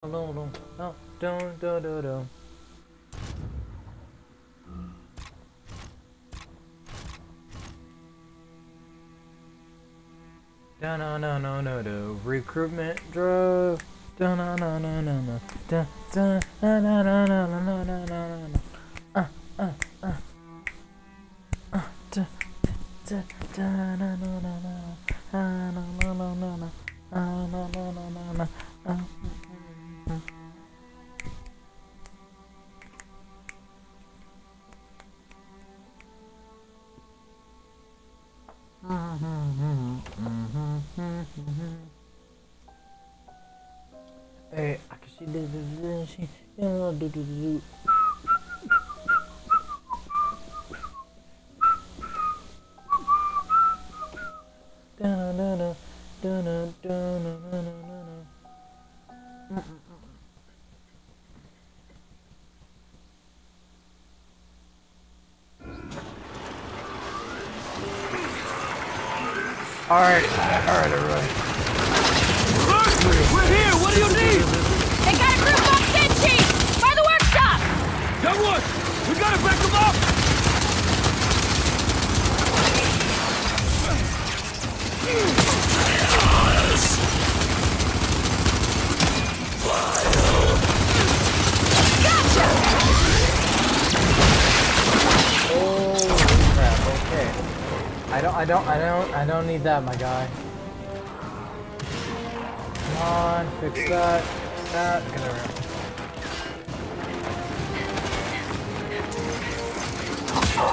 Dun, dun, dun, dun, dun, dun, dun. Dun, dun, dun, dun, dun, dun. Recruitment drove. Dun, dun, dun, dun, dun, dun. Dun, dun, dun, dun, dun, dun, dun, dun, dun, dun, dun. Uh, uh, uh. Uh, dun, dun, dun, dun, dun, dun, dun. Ah, dun, dun, dun, dun, dun. Ah, dun, dun, dun, dun, dun. Ah, Hey, I can see the the the she yeah, do do do do. Da-na-na-na, da-na-da-na-na-na-na-na. Alright, alright, everybody. We're here! What do you need? They got a group off dead chief! By the workshop! Young one! We gotta back them up! Gotcha! Oh crap, okay. I don't I don't I don't I don't need that my guy. Come on, fix that, that. Get over here. I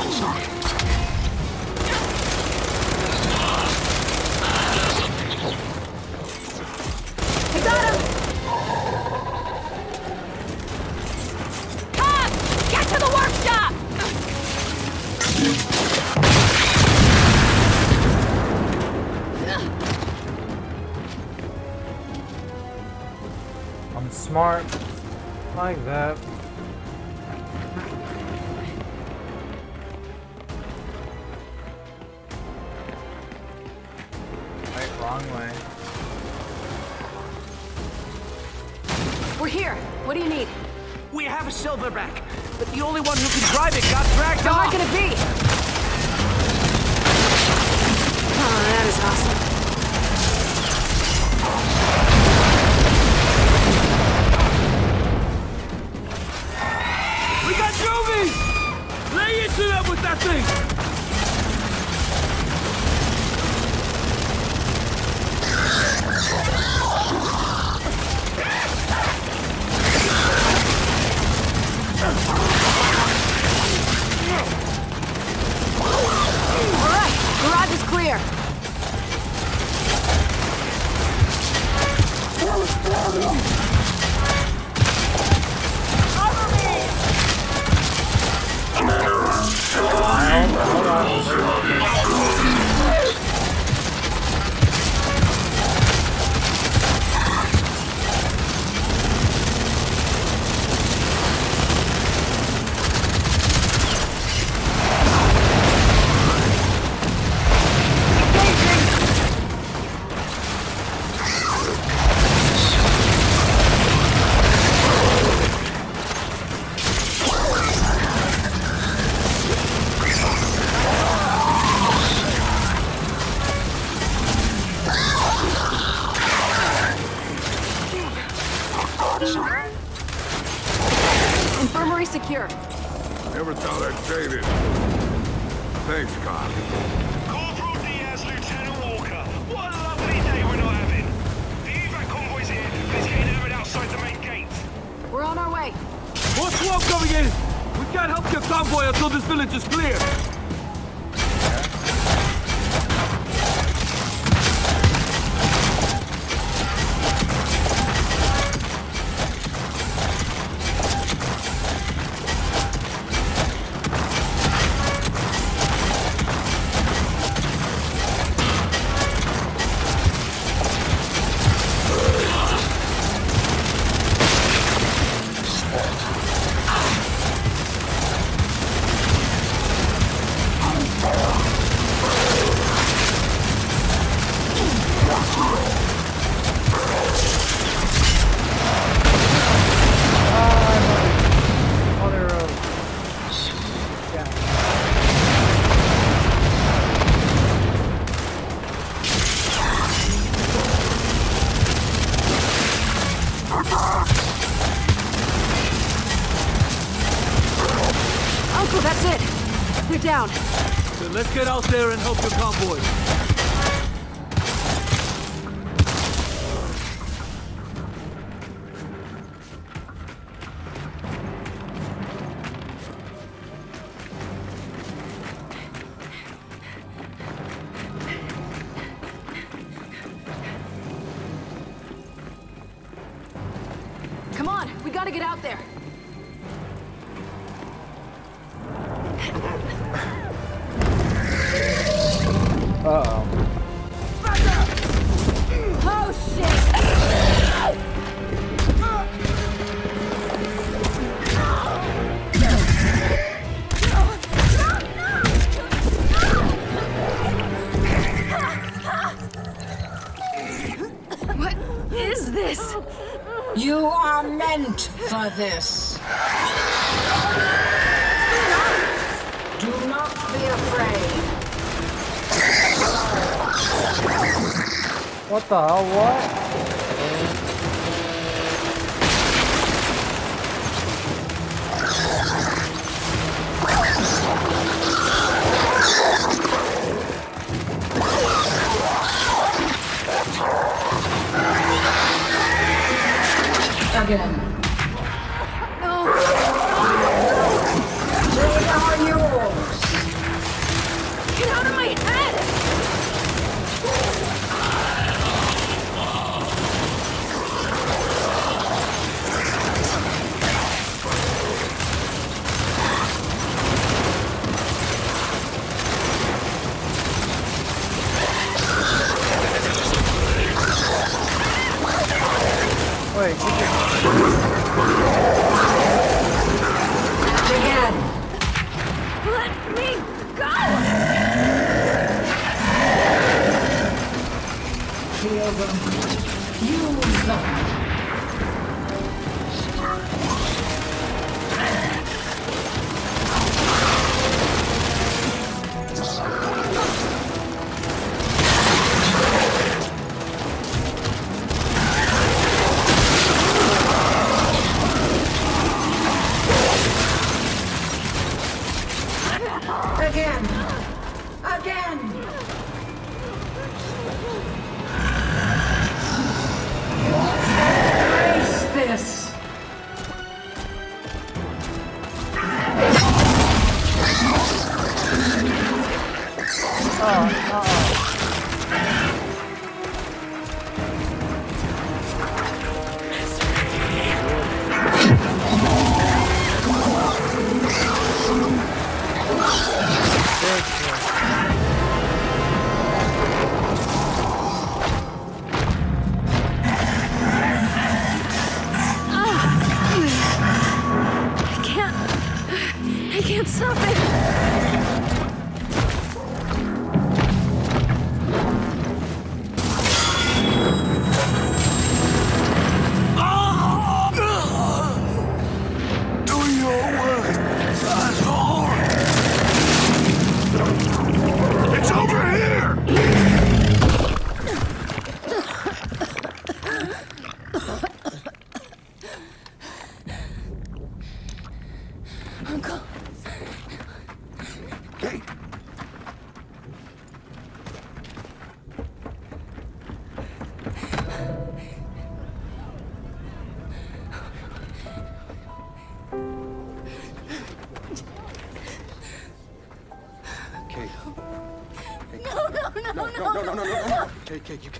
smart. Like that. Uncle, that's it. They're down. Then let's get out there and help your convoy.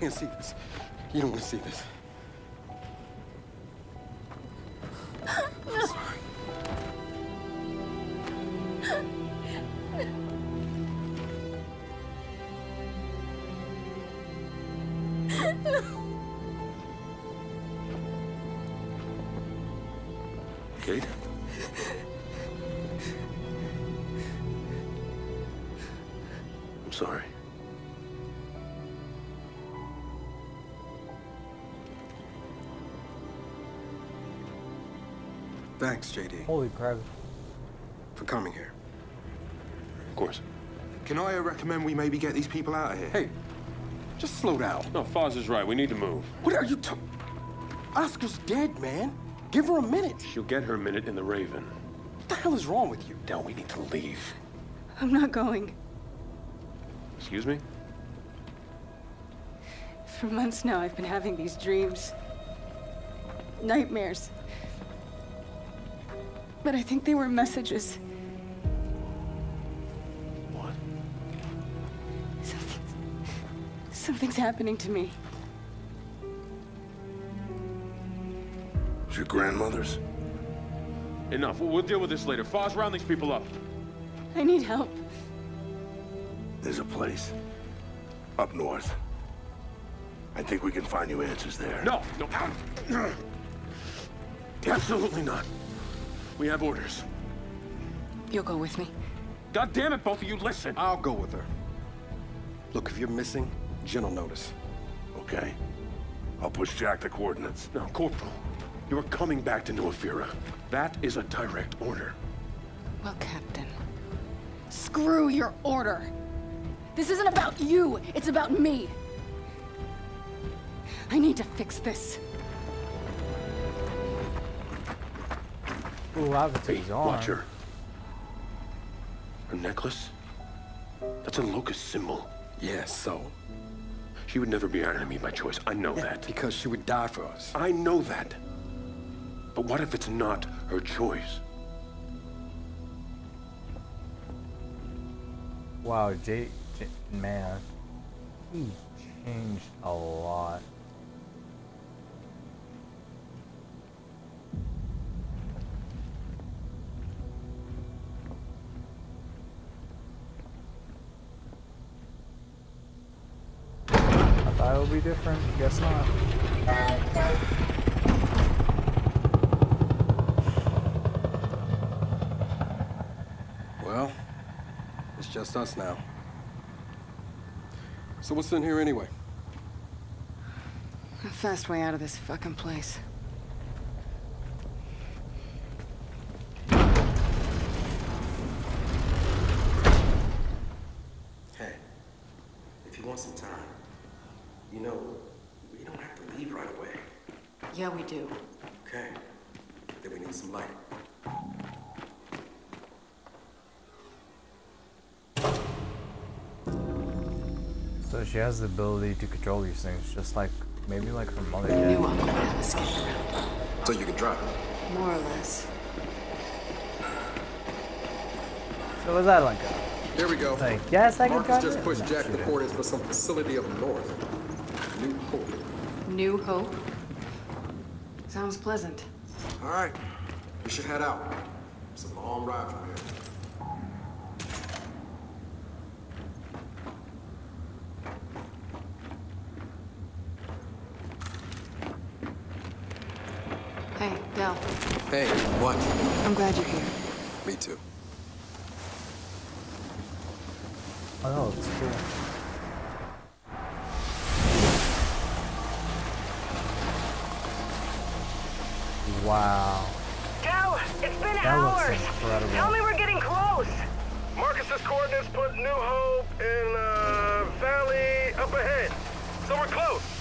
can't see this. You don't want to see this. Thanks, JD. Holy crap. For coming here. Of course. Can I recommend we maybe get these people out of here? Hey, just slow down. No, Fahz is right. We need to move. What are you talking? Oscar's dead, man. Give her a minute. She'll get her minute in the Raven. What the hell is wrong with you? No, we need to leave. I'm not going. Excuse me? For months now, I've been having these dreams. Nightmares but I think they were messages. What? Something's, something's happening to me. It's your grandmother's? Enough. We'll, we'll deal with this later. Fahz, round these people up. I need help. There's a place. Up north. I think we can find you answers there. No, no. Absolutely not. We have orders. You'll go with me. God damn it, both of you, listen. I'll go with her. Look, if you're missing, Jinn will notice. Okay. I'll push Jack the coordinates. Now, Corporal. You're coming back to New Ephyra. That is a direct order. Well, Captain. Screw your order. This isn't about you. It's about me. I need to fix this. Ooh, Avatar's Hey, on. watch her. Her necklace? That's a locust symbol. Yeah, so? She would never be our enemy by choice. I know that. Because she would die for us. I know that. But what if it's not her choice? Wow, Jay, J man, he changed a lot. Be different. Guess not. Well, it's just us now. So what's in here anyway? A fast way out of this fucking place. She has the ability to control these things, just like maybe like her mother I knew did. Uncle would have escaped around. So you can drive. More or less. So was that like a Here we go. like yes I can Marcus drive just it? pushed No, Jack the didn't. coordinates for some facility up north. New Hope. New hope. Sounds pleasant. All right, we should head out. It's a long ride from here. Hey, Del. Hey, what? I'm glad you're here. Me too. Oh, it's cool. Wow. Del, it's been That hours. incredible. Tell me we're getting close. Marcus's coordinates put New Hope in uh, valley up ahead. So we're close.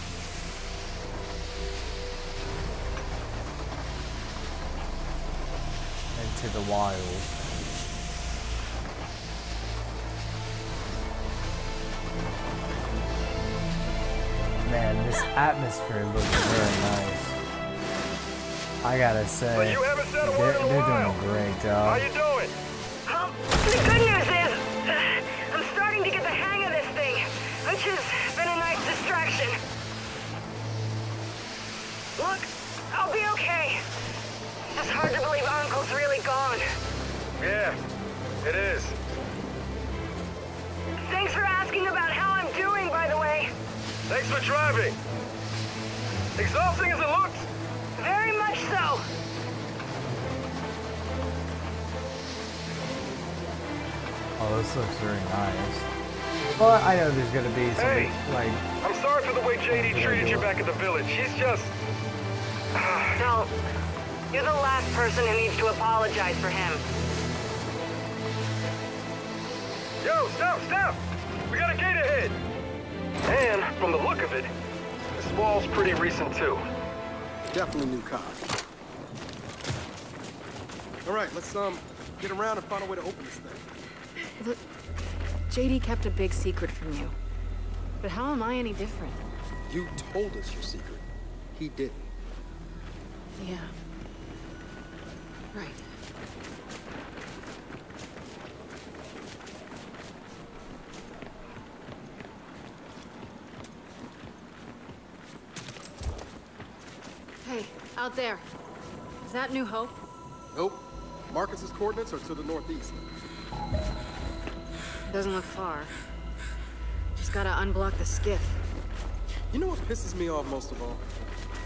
Into the wild. Man, this atmosphere looks very nice. I gotta say, But you haven't said a they're, word in they're while. doing a great job. How job. you doing? Um, the good news is, uh, I'm starting to get the hang of this thing, which has been a nice distraction. Look, I'll be okay. It's just hard to believe Uncle's really gone. Yeah, it is. Thanks for asking about how I'm doing, by the way. Thanks for driving. Exhausting as it looks. Very much so. Oh, this looks very nice. But I know there's gonna be some Hey. like I'm sorry for the way JD treated you back at the village. He's just... No, you're the last person who needs to apologize for him. Yo, stop, stop! We got a gate ahead! And, from the look of it, this wall's pretty recent too. Definitely new cars. All right, let's um get around and find a way to open this thing. Look, JD kept a big secret from you. But how am I any different? You told us your secret. He didn't. Yeah. Right. Hey, out there. Is that New Hope? Nope. Marcus's coordinates are to the northeast. Doesn't look far. Just gotta unblock the skiff. You know what pisses me off most of all?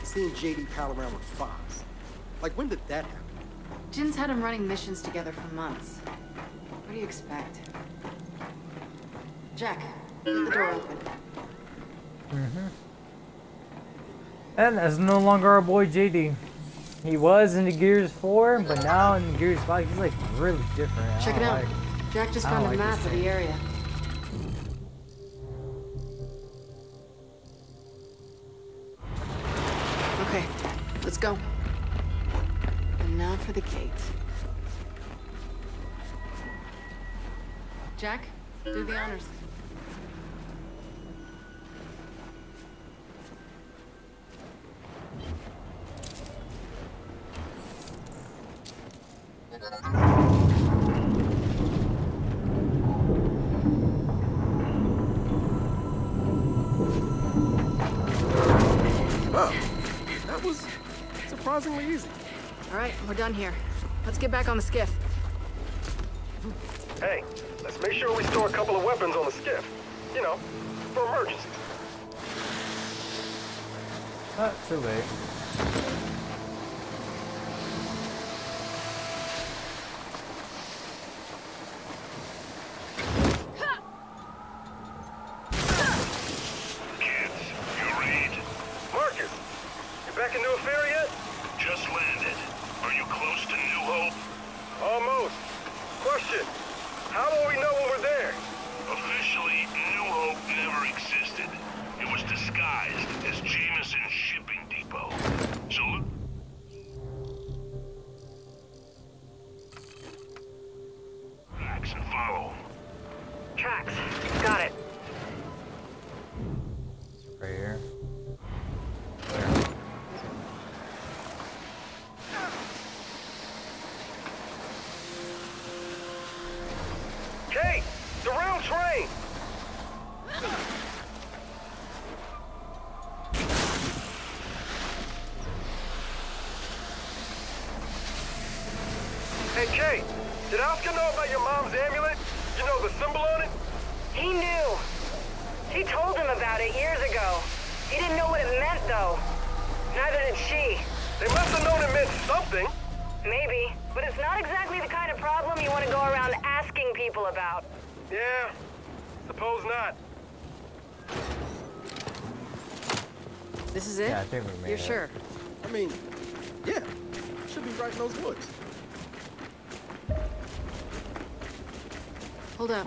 Seeing JD pal around with Fahz. Like, when did that happen? Jinn's had him running missions together for months. What do you expect? Jack, get the door open. Mm-hmm. And that's no longer our boy JD. He was in the Gears 4, but now in the Gears 5, he's like really different. Check it out. like- Jack just found a like map of the area. Surprisingly easy. All right, we're done here. Let's get back on the skiff. Hey, let's make sure we store a couple of weapons on the skiff. You know, for emergencies. Not too late. Suppose not. This is it? Yeah, I think we made You're it. sure? I mean, yeah, should be right in those woods. Hold up.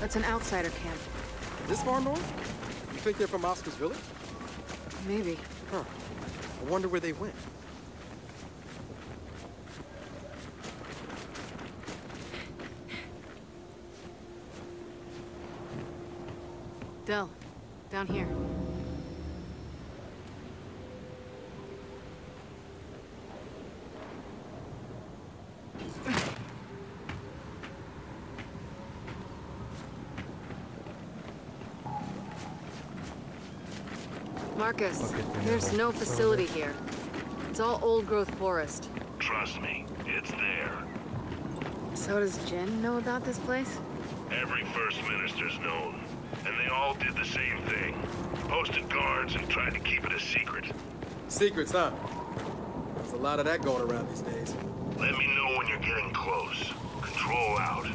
That's an outsider camp. Is this far north? You think they're from Oscar's village? Maybe. Huh. I wonder where they went. Del, down here. Marcus, Look at the there's no facility here. It's all old growth forest. Trust me, it's there. So does Jinn know about this place? Every First Minister's known. And they all did the same thing. Posted guards and tried to keep it a secret. Secrets, huh? There's a lot of that going around these days. Let me know when you're getting close. Control out.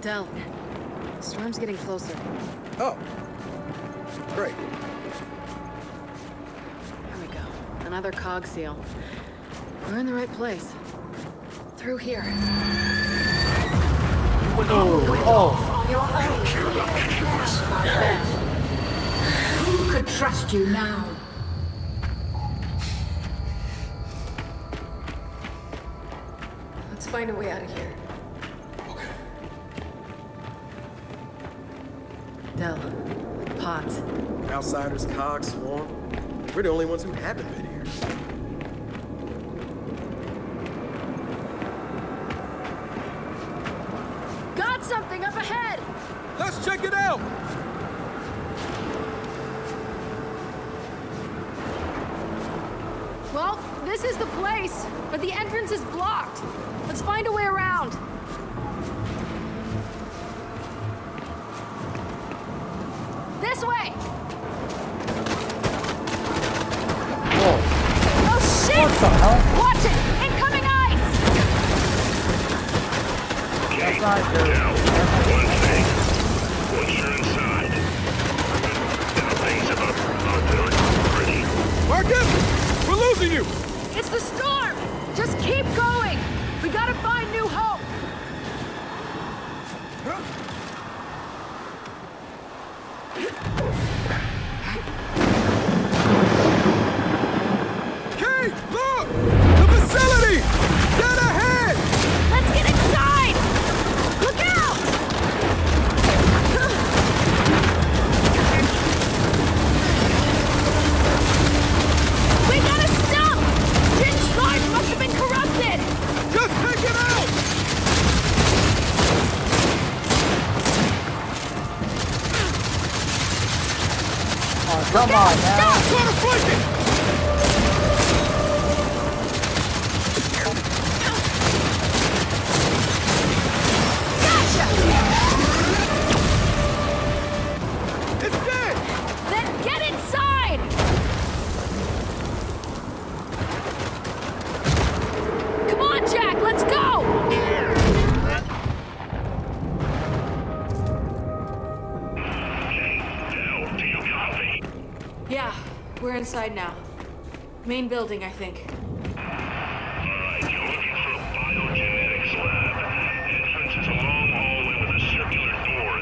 Del, the storm's getting closer. Oh. Great. There we go. Another cog seal. We're in the right place. Through here. Oh, On your own. Who could trust you now? Let's find a way out of here. Del, Potts, Outsiders, Cog, Swarm. We're the only ones who haven't been here. got something up ahead! Let's check it out! Well, this is the place, but the entrance is blocked. Come on now. Try to flank it!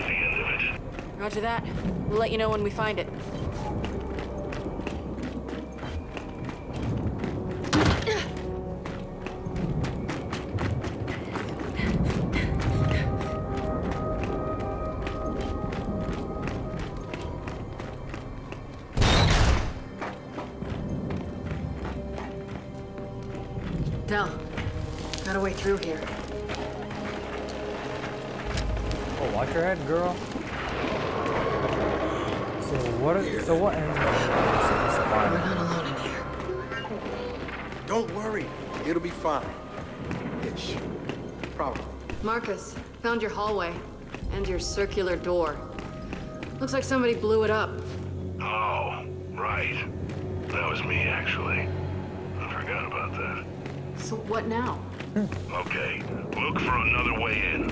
The end of it. Roger that. We'll let you know when we find it. Fine. Ish. Probably. Marcus, found your hallway and your circular door. Looks like somebody blew it up. Oh, right. That was me, actually. I forgot about that. So what now? Okay, look for another way in.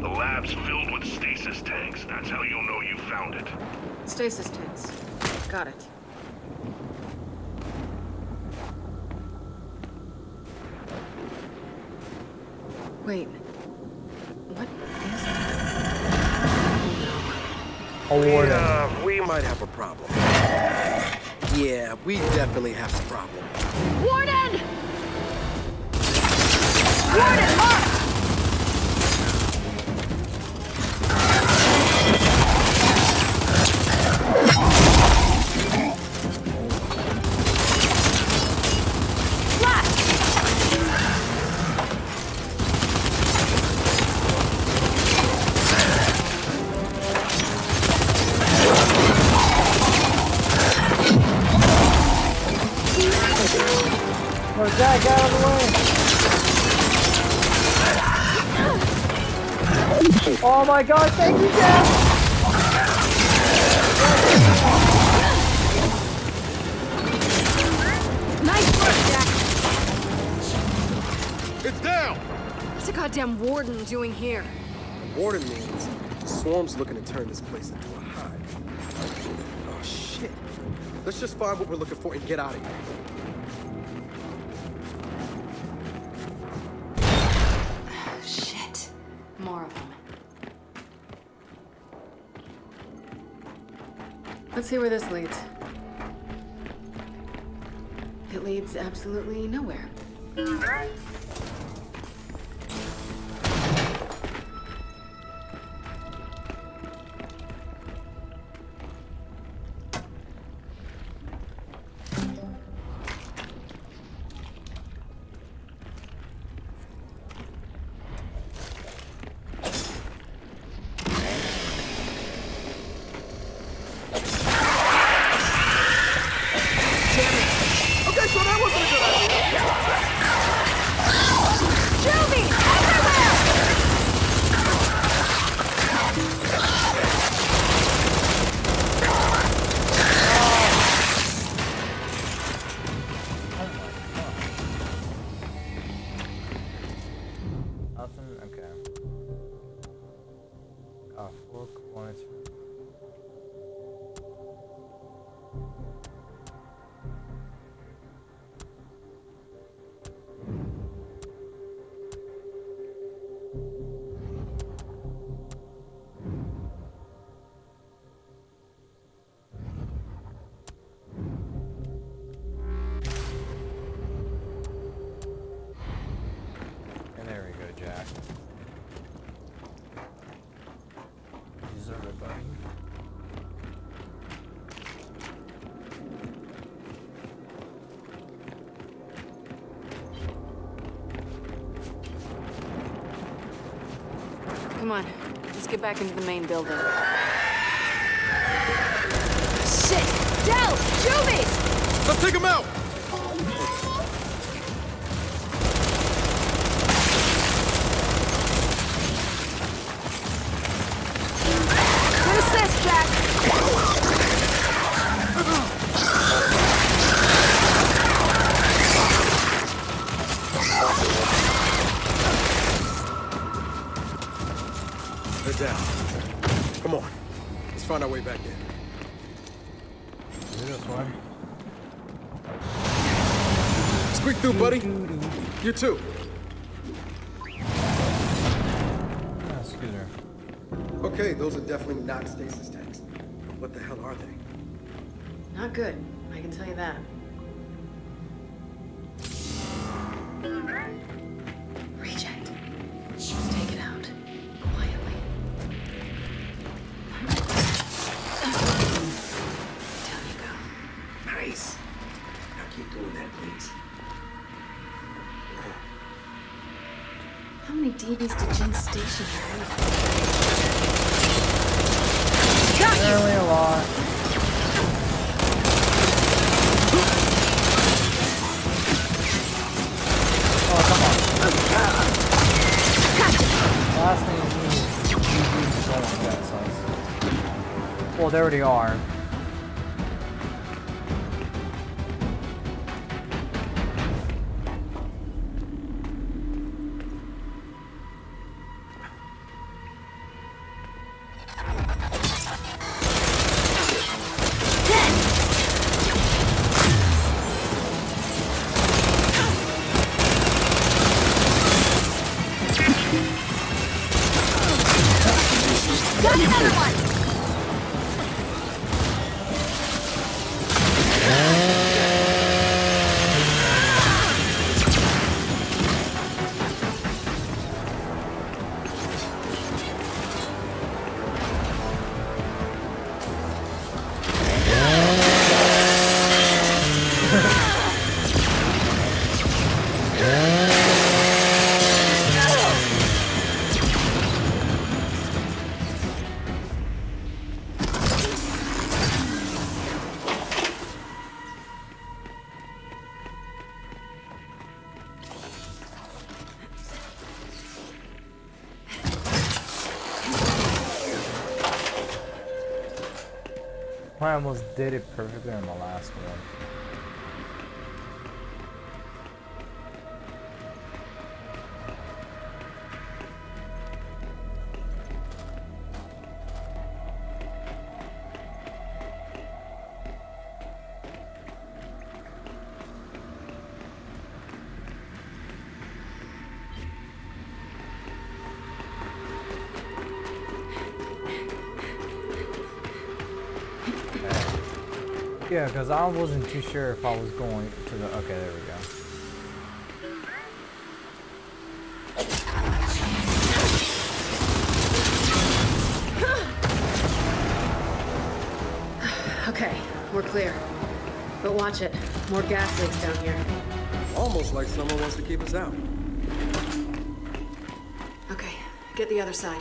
The lab's filled with stasis tanks. That's how you'll know you found it. Stasis tanks. Got it. Wait. What is that? A warden. Uh, we might have a problem. Yeah, we definitely have a problem. Warden! Warden, mark! Oh my god, thank you, Jack! Nice work, Jack! It's down! What's a goddamn warden doing here? Warden means the swarm's looking to turn this place into a hive. Oh shit. Let's just find what we're looking for and get out of here. Absolutely nowhere. Back into the main building. Shit! Del! Juvies! Let's take him out. What the hell are they? Not good, I can tell you that. Reject. Let's take it out. Quietly. Down you go. Nice. Now keep doing that, please. How many DBs did Jinn station here? They already are. Almost did it perfectly on the last because I wasn't too sure if I was going to the. Okay, there we go. Okay, we're clear. But watch it. More gas leaks down here. Almost like someone wants to keep us out. Okay, get the other side.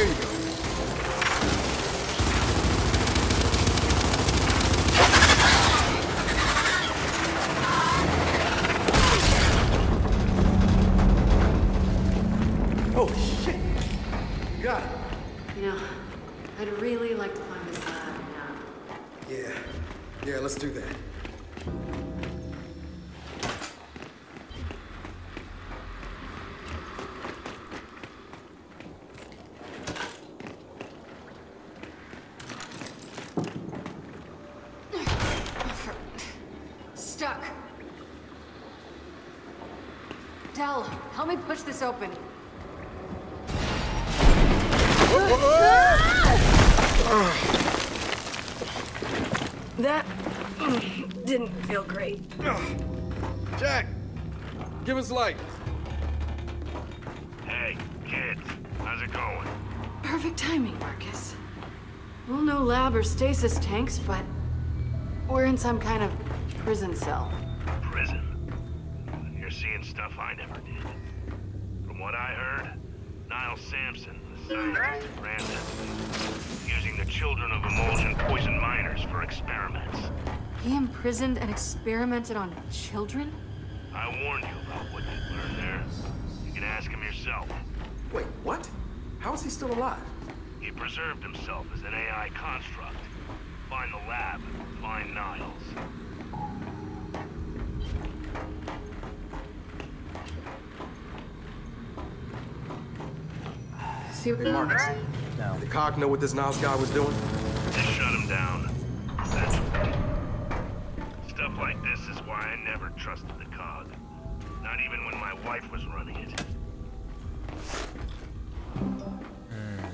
Here you go. Me this open. That didn't feel great. Jack! Give us light. Hey, kids, how's it going? Perfect timing, Marcus. Well, no lab or stasis tanks, but we're in some kind of prison cell. Samson, the scientist who ran that thing, using the children of imulsion poison miners for experiments. He imprisoned and experimented on children? I warned you about what you'd learn there. You can ask him yourself. Wait, what? How is he still alive? He preserved himself as an AI construct. Find the lab, find Niles. See Hey, Marcus. No. Did COG know what this Niles guy was doing? Just shut him down. Eventually. Stuff like this is why I never trusted the COG. Not even when my wife was running it. Hmm.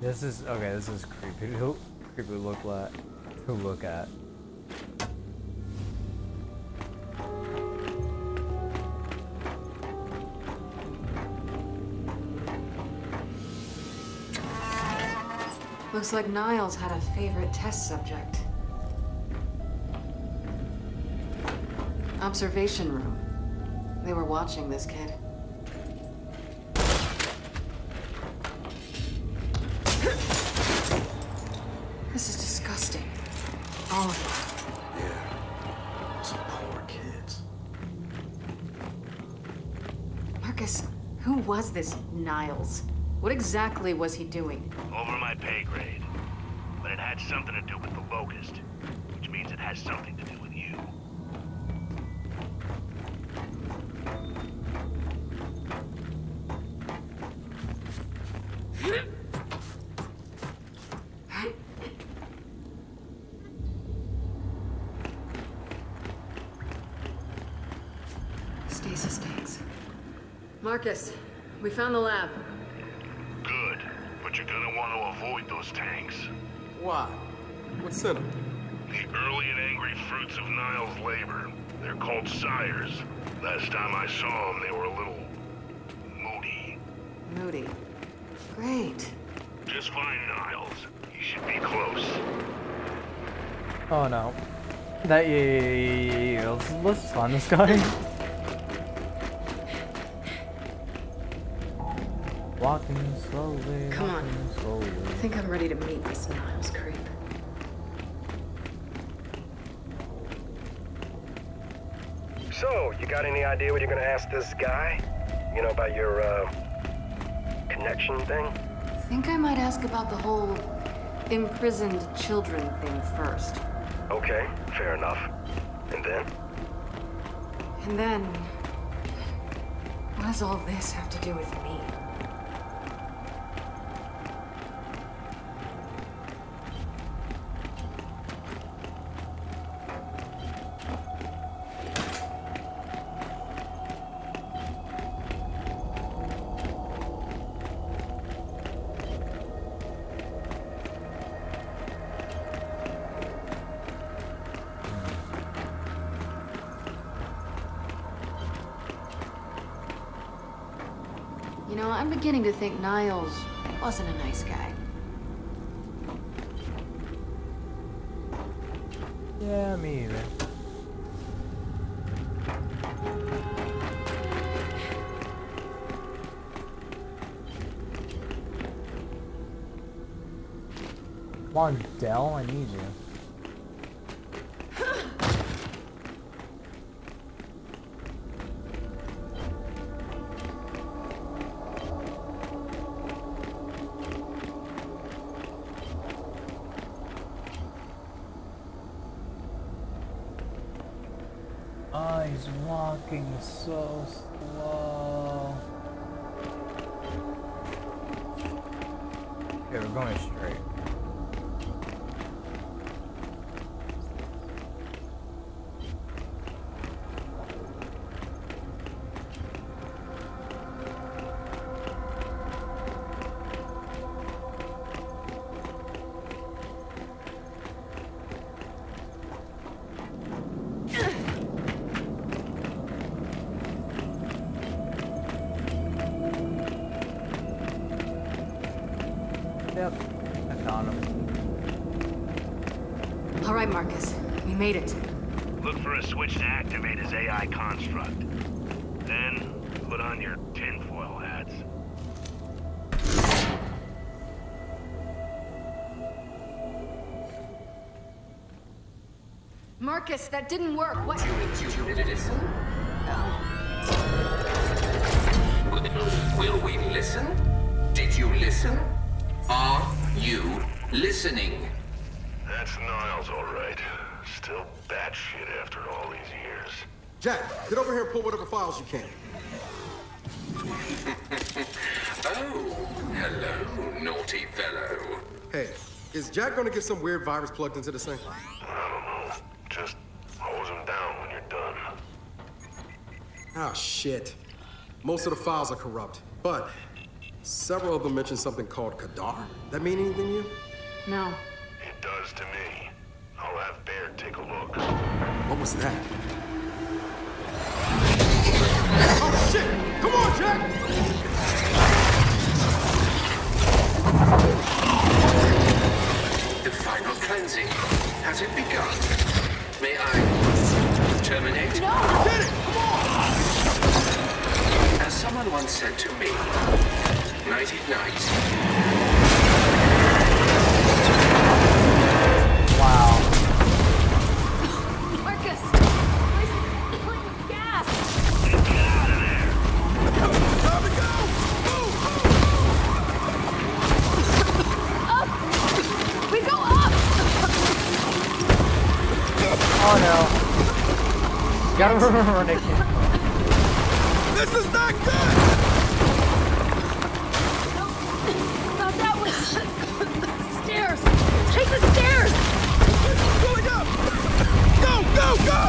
This is okay. This is creepy. Who creepy look at? To look at. Looks like Niles had a favorite test subject. Observation room. They were watching this kid. This is disgusting. All of it. Yeah. Some poor kids. Marcus, who was this Niles? What exactly was he doing? Over my pay grade. But it had something to do with the Locust, which means it has something to do with you. Stasis tanks. Marcus, we found the lab. Good, but you're gonna want to avoid those tanks. Why? What's in them? The early and angry fruits of Niles' labor. They're called sires. Last time I saw them, they were a little moody. Moody. Great. Just find Niles. He should be close. Oh no. That yeah, yeah, yeah, yeah, yeah. Let's, let's find this guy. Walking slowly. Come on. Slowly. I think I'm ready to meet this Niles creep. So, you got any idea what you're gonna ask this guy? You know, about your, uh, connection thing? I think I might ask about the whole imprisoned children thing first. Okay, fair enough. And then? And then... What does all this have to do with me? Think Niles wasn't a nice guy. Yeah, me either. Come Del, I need you. So Marcus, that didn't work. What? listen? Will we listen? Did you listen? Are you listening? That's Niles, all right. Still batshit after all these years. Jack, get over here and pull whatever files you can. Oh, hello, naughty fellow. Hey, is Jack gonna get some weird virus plugged into this thing? Uh, I don't know. Just hose him down when you're done. Ah, shit. Most of the files are corrupt, but several of them mention something called Kadar. That mean anything to you? No. It does to me. I'll have Baird take a look. What was that? Oh, shit! Come on, Jack! The final cleansing. Has it begun? May I terminate? Get it! Come on! As someone once said to me, nighty night. Wow. Marcus! Please, please, gas! Time to go! Move! We go up! Oh no. Gotta run again. This is not good! Not that way! stairs! Take the stairs! Going up! Go, go, go!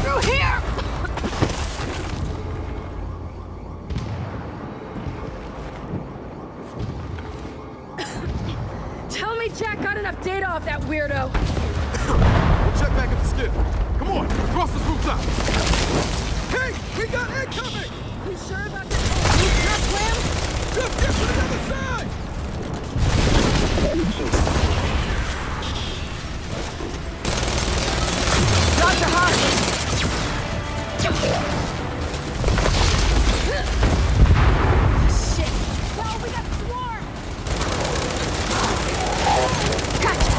Through here! Tell me Jack got enough data off that weirdo. Check back at the skiff. Come on, cross this rooftop. Hey, we got incoming! You sure about this rooftop plan? Just get to the other side! Dr. Hoskins! Shit! Well, we got swarmed! Gotcha!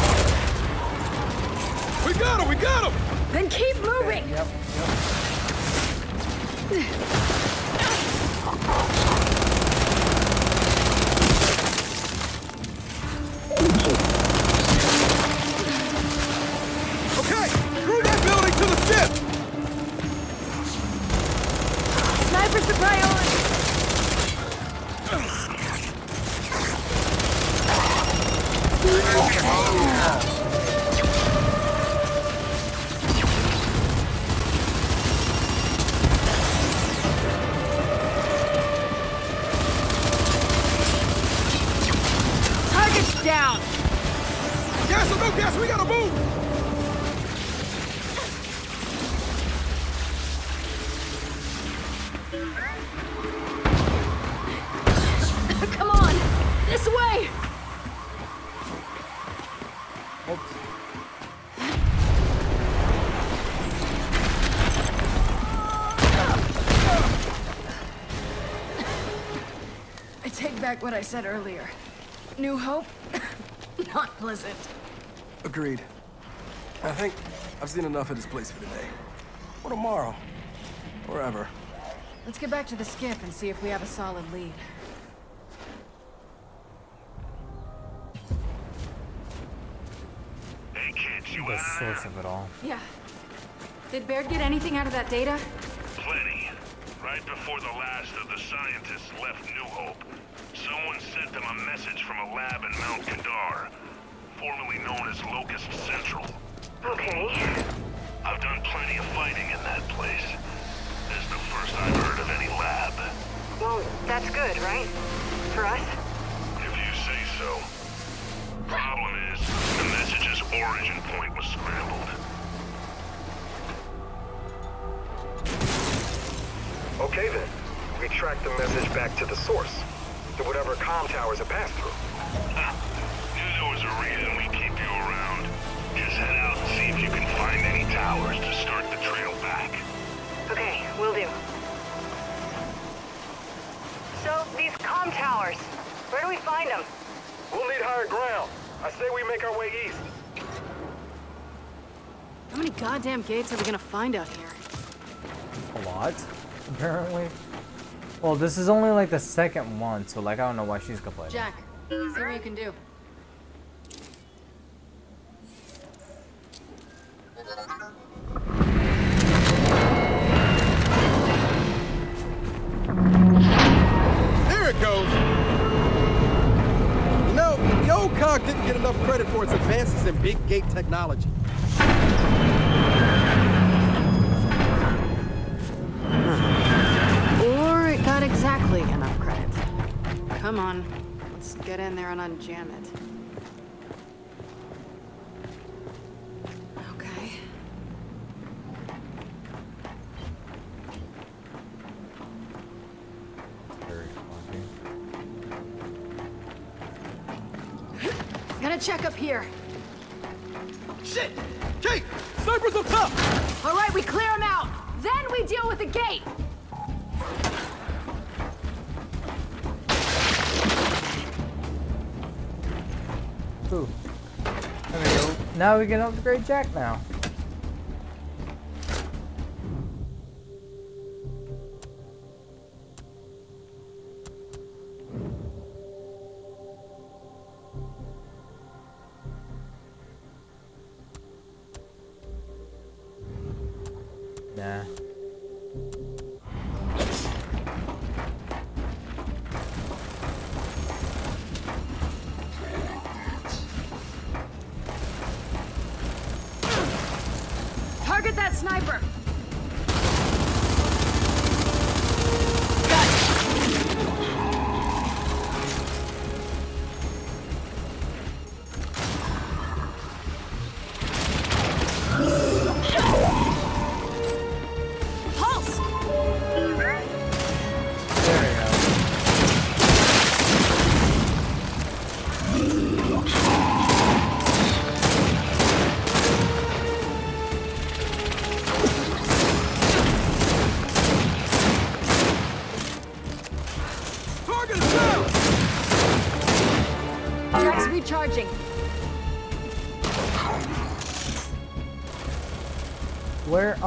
We got him, we got him! Then keep moving! Yep. Okay, back what I said earlier. New Hope? Not pleasant. Agreed. I think I've seen enough of this place for today. Or tomorrow. Or ever. Let's get back to the skiff and see if we have a solid lead. Hey kids, you The source of it all. Yeah. Did Baird get anything out of that data? Plenty. Right before the last of the scientists left New Hope, someone sent them a message from a lab in Mount Kadar, formerly known as Locust Central. Okay. I've done plenty of fighting in that place. This is the first I've heard of any lab. Well, that's good, right? For us? If you say so. Problem is, the message's origin point was scrambled. Okay then. We track the message back to the source. To whatever comm towers it passed through. Knew there was a reason we keep you around. Just head out and see if you can find any towers to start the trail back. Okay, will do. So, these comm towers, where do we find them? We'll need higher ground. I say we make our way east. How many goddamn gates are we gonna find out here? A lot, apparently. Well, this is only like the second one, so like I don't know why she's complaining. Jack, see what you can do. There it goes! You know, the old COG didn't get enough credit for its advances in big gate technology. Come on, let's get in there and unjam it. We can upgrade Jack now.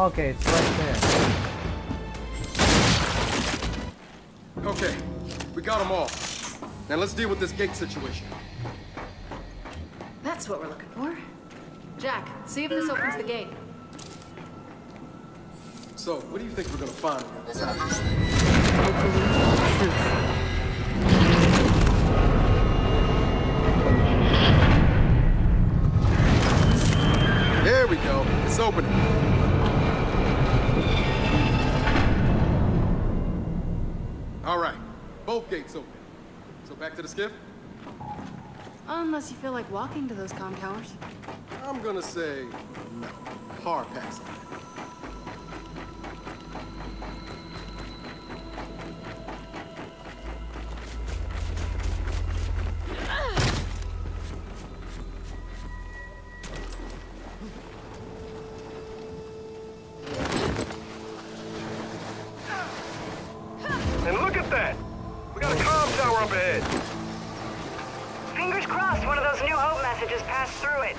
Okay, it's right there. Okay, we got them all. Now let's deal with this gate situation. That's what we're looking for. Jack, see if this opens the gate. So, what do you think we're gonna find back to the skiff? Unless you feel like walking to those comm towers. I'm gonna say no. Hard pass crossed one of those New Hope messages passed through it.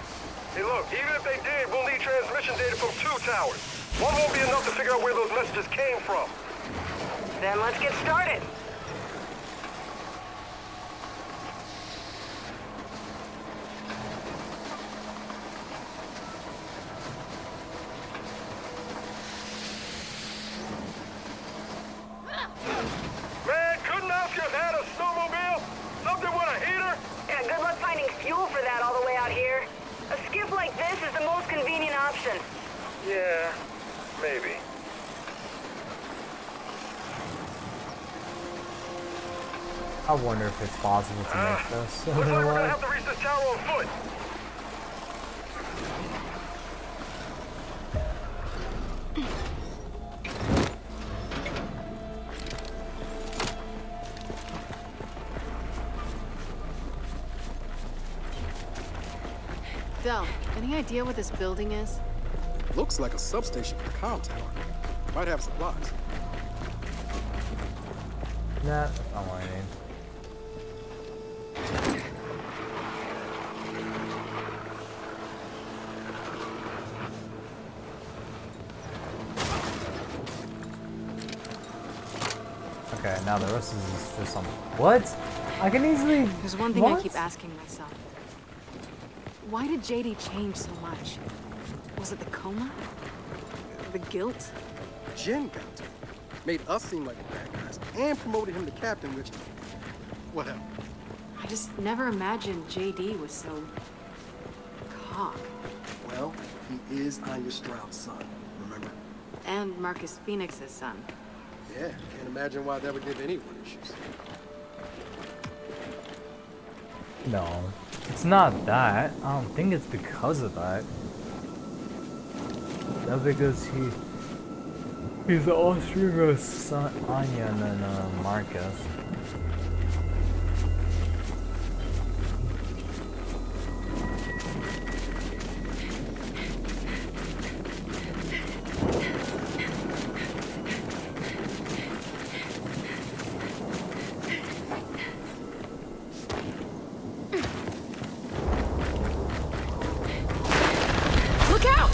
Hey, look, even if they did, we'll need transmission data from two towers. One won't be enough to figure out where those messages came from. Then let's get started. Man, couldn't Oscar have had a snowmobile? Something with a heater? Yeah, good luck finding fuel for that all the way out here. A skiff like this is the most convenient option. Yeah, maybe. I wonder if it's possible to Ah, make this. Looks like we're gonna have to reach this tower on foot. Del, any idea what this building is? Looks like a substation for the comm tower. Might have supplies. Nah, that's not what I need. Now the rest is just some. What? I can easily. There's one thing I keep asking myself. Why did JD change so much? Was it the coma? The guilt? Jinn got to him. Made us seem like the bad guys and promoted him to captain, which. Whatever. I just never imagined JD was so... cock. Well, he is Anya Stroud's son, remember? And Marcus Phoenix's son. Yeah, can't imagine why that would give anyone issues. No, it's not that. I don't think it's because of that. That's because he he's the offspring son Anya and then uh, Marcus. Look out!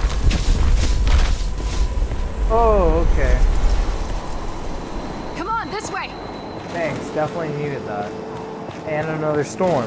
Oh, okay. Come on, this way! Thanks. Definitely needed that. And another storm.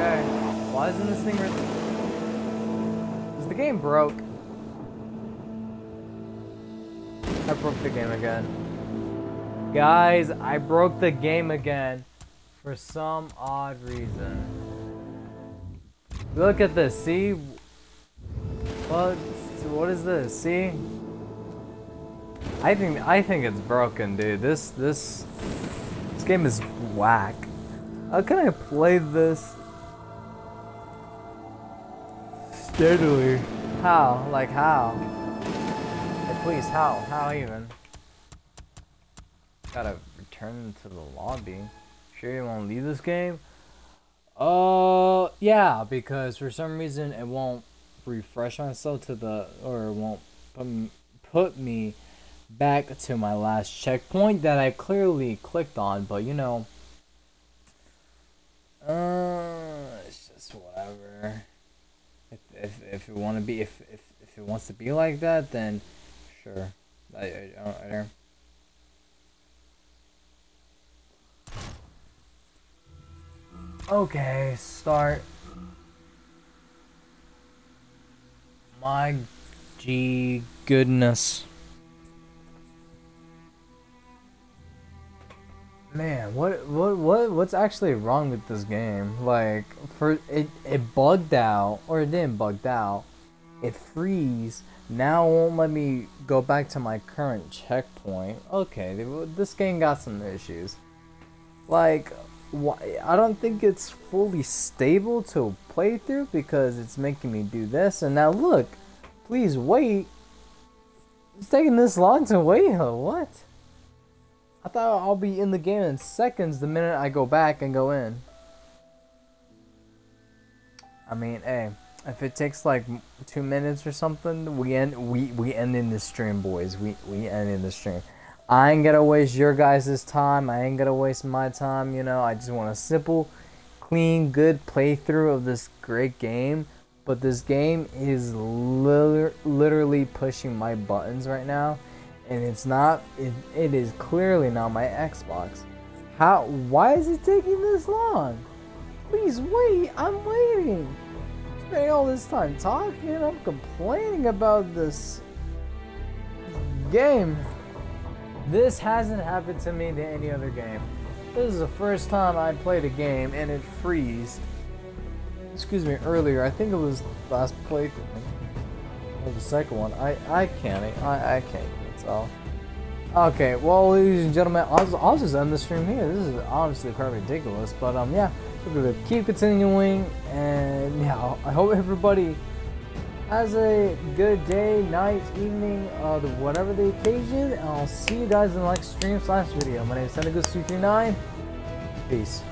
Okay. Why isn't this thing... Is the game broke? I broke the game again. Guys, I broke the game again. For some odd reason. Look at this, see? What? What is this? See? I think I think it's broken, dude. This this this game is whack. How can I play this steadily? How? Like how? Like please, how? How even? Gotta return to the lobby. Sure you won't leave this game? Uh, yeah, because for some reason it won't refresh myself to the, or it won't put me, put me back to my last checkpoint that I clearly clicked on, but you know, uh, it's just whatever. If if, it want to be, if, if if it wants to be like that, then sure. I I, I don't. I Okay, start. My G goodness. Man, what what what what's actually wrong with this game? Like for it it bugged out or it didn't bugged out. It freeze. Now won't let me go back to my current checkpoint. Okay, this game got some issues. Like why I don't think it's fully stable to play through because it's making me do this and now look please wait it's taking this long to wait what I thought I'll be in the game in seconds the minute I go back and go in I mean hey if it takes like two minutes or something we end we we end in the stream boys we we end in the stream I ain't gonna waste your guys' time. I ain't gonna waste my time. You know, I just want a simple, clean, good playthrough of this great game. But this game is literally pushing my buttons right now, and it's not. It, it is clearly not my Xbox. How? Why is it taking this long? Please wait. I'm waiting. Spending all this time talking. I'm complaining about this game. This hasn't happened to me in any other game. This is the first time I played a game and it freezed. Excuse me, earlier. I think it was last playthrough. Or the second one. I, I can't. I, I can't. Okay, well, ladies and gentlemen, I'll, I'll just end the stream here. This is honestly quite ridiculous. But, um, yeah. We're to keep continuing. And, yeah, I hope everybody has a good day, night, evening, uh, whatever the occasion. And I'll see you guys in the next stream slash video. My name is Senegus239. Peace.